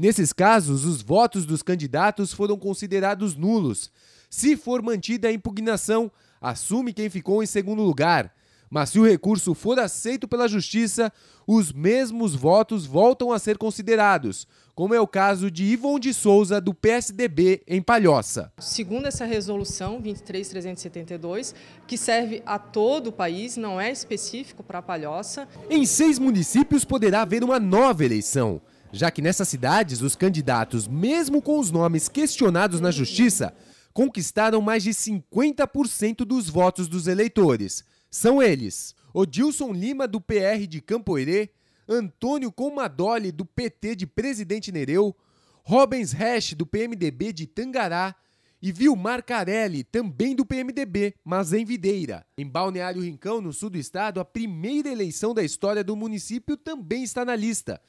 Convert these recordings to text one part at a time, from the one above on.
Nesses casos, os votos dos candidatos foram considerados nulos. Se for mantida a impugnação, assume quem ficou em segundo lugar. Mas se o recurso for aceito pela Justiça, os mesmos votos voltam a ser considerados, como é o caso de Ivon de Souza, do PSDB, em Palhoça. Segundo essa resolução 23372, que serve a todo o país, não é específico para Palhoça. Em seis municípios poderá haver uma nova eleição, já que nessas cidades os candidatos, mesmo com os nomes questionados na Justiça, conquistaram mais de 50% dos votos dos eleitores. São eles: Odilson Lima, do PR de Campoerê, Antônio Comadoli, do PT de Presidente Nereu, Robens Resch, do PMDB de Tangará, e Vilmar Carelli, também do PMDB, mas em Videira. Em Balneário Rincão, no sul do estado, a primeira eleição da história do município também está na lista.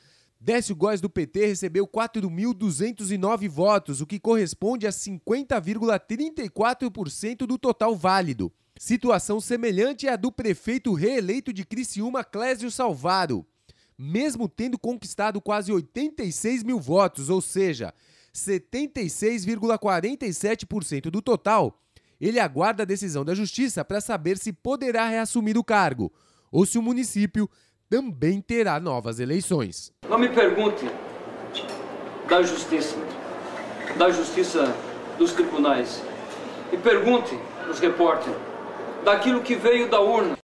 Décio Góes do PT recebeu 4.209 votos, o que corresponde a 50,34% do total válido. Situação semelhante à do prefeito reeleito de Criciúma, Clésio Salvaro. Mesmo tendo conquistado quase 86 mil votos, ou seja, 76,47% do total, ele aguarda a decisão da Justiça para saber se poderá reassumir o cargo ou se o município também terá novas eleições. Não me pergunte da Justiça, da Justiça dos tribunais. Me pergunte, os repórteres, daquilo que veio da urna.